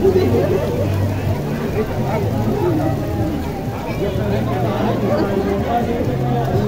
Thank you.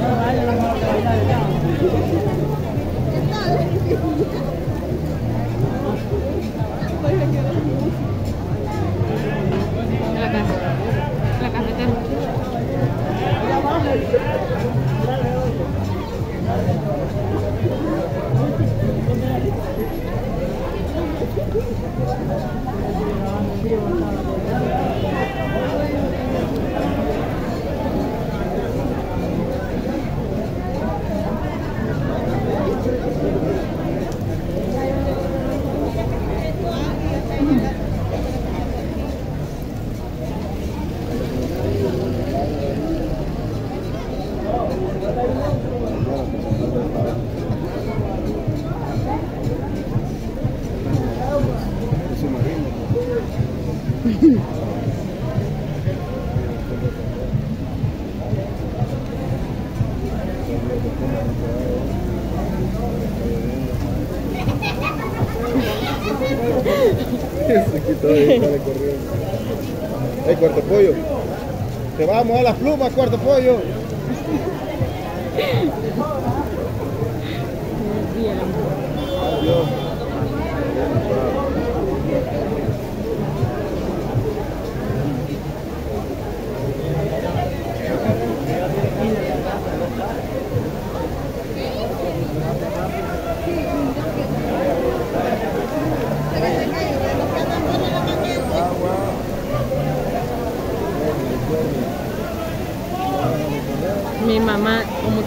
Se quitó ahí, sale corriendo. ¡Ey, cuarto pollo! ¡Te vamos a las plumas, cuarto pollo! Adiós.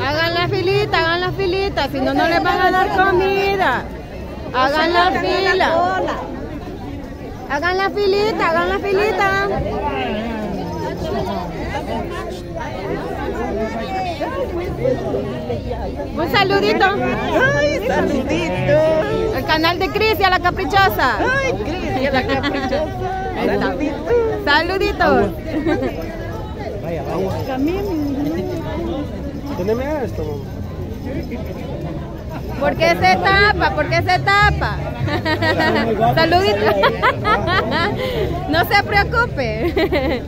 Hagan la filita, hagan la filita, si no, no les van a dar comida. Hagan la fila. Hagan la filita, hagan la filita. Un saludito. Ay, saludito. El canal de Cris y a la caprichosa. Ay, Cris, la caprichosa. Ahí Teneme esto, mamá. ¿Por qué se tapa? ¿Por qué se tapa? Saludito. No se preocupe.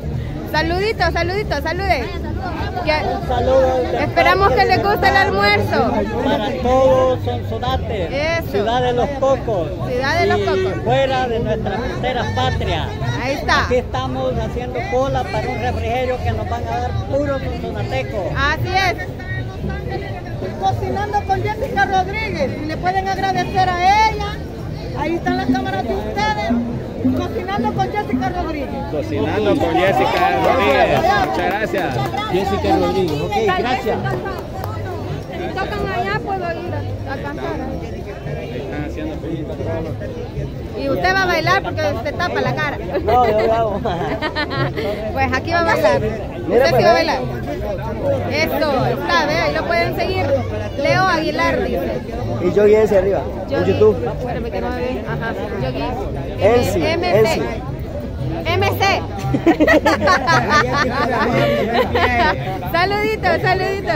Saludito, saludito, salude. Que- Saludos Esperamos que les guste el almuerzo. para todos Sonsonate, Eso. ciudad de los cocos. Ciudad de los y Cocos. fuera de nuestra frontera patria. Ahí está. Aquí estamos haciendo cola para un refrigerio que nos van a dar puro sonsonateco. Así es. Cocinando con Jessica Rodríguez. Y le pueden agradecer a ella. Ahí están las cámaras de ustedes. Cocinando con Jessica Rodríguez. Cocinando con Jessica Rodríguez. Muchas gracias. Jessica Rodríguez, ok, gracias. Si tocan allá, puedo ir a, cantar. Están haciendo. Y usted va a bailar porque se tapa la cara. No, yo lo hago. Pues aquí va a bailar. ¿Usted sí va a bailar? Eso, está, ve, ahí lo pueden seguir. Leo Aguilar dice. Y yo y ese arriba, Yogi- Espérame que no me ve. Ajá, Yogi. Elsie, MC. Elsie. MC. saludito, saludito.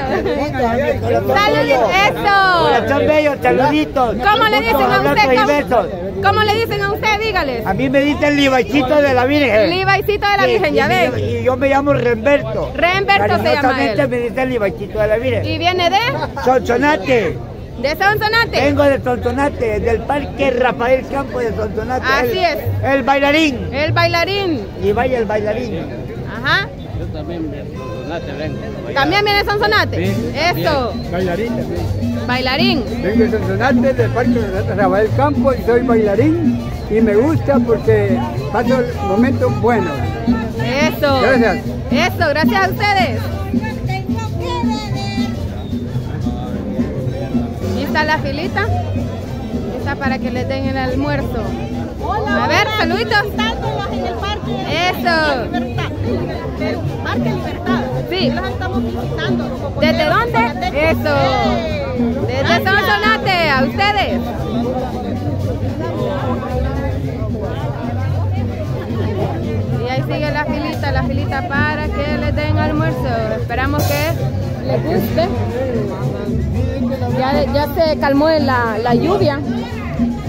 Saludito, eso. Son bellos, saluditos. ¿Cómo le dicen a usted? ¿Cómo, cómo le dicen a usted? Dígales. A mí me dicen Libaicito de la Virgen. Libaicito de la Virgen, y ya ven. Y yo me llamo Remberto. Remberto se llama él. me dicen Libaicito de la Virgen. ¿Y viene de? Sonsonate. ¿De Sonsonate? Vengo de Sonsonate, del Parque Rafael Campo de Sonsonate. Así el, es. El bailarín. El bailarín. Y vaya el bailarín. Ajá. Yo también de Sonsonate vengo. ¿También viene de Sonsonate? Eso. Bailarín también. Bailarín. Vengo de Sonsonate, del Parque Rafael Campo, y soy bailarín y me gusta porque paso momentos buenos. Eso. Gracias. Eso, gracias a ustedes. Está la filita. está para que les den el almuerzo. A ver, saluditos. Visitándolos en el parque. Eso. Libertad. Del Parque Libertad. Sí. Los estamos visitando. ¿Desde dónde? Eso. ¡Eh! Desde. Sonsonate, a ustedes. Y ahí sigue la filita, la filita para que les den almuerzo. Esperamos que les guste. Ya, ya se calmó la, la lluvia.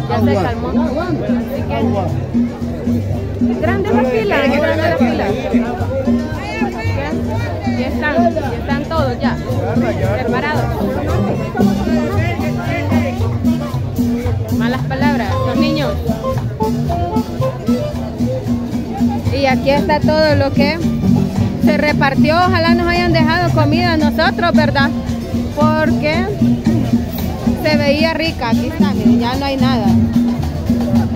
Ya se calmó. Así que grande la fila, es grande la fila. Ya están, ya están todos ya preparados. Malas palabras, los niños. Y aquí está todo lo que se repartió. Ojalá nos hayan dejado comida a nosotros, ¿verdad? Porque se veía rica. Aquí está, ya no hay nada.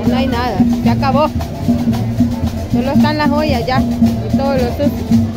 No hay nada, se acabó. Solo están las ollas ya y todo lo sucio.